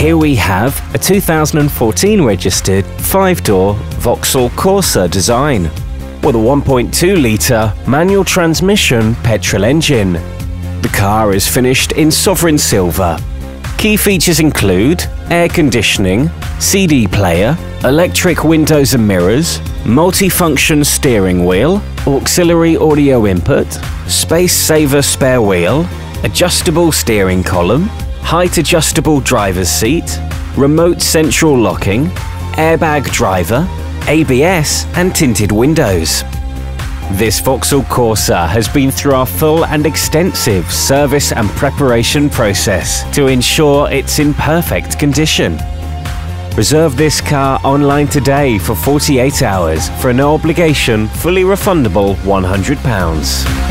Here we have a 2014 registered 5-door Vauxhall Corsa design with a 1.2 litre manual transmission petrol engine. The car is finished in sovereign silver. Key features include air conditioning, CD player, electric windows and mirrors, multifunction steering wheel, auxiliary audio input, space saver spare wheel, adjustable steering column, height adjustable driver's seat, remote central locking, airbag driver, ABS and tinted windows. This Vauxhall Corsa has been through our full and extensive service and preparation process to ensure it's in perfect condition. Reserve this car online today for 48 hours for an obligation fully refundable £100.